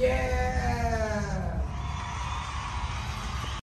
Yeah.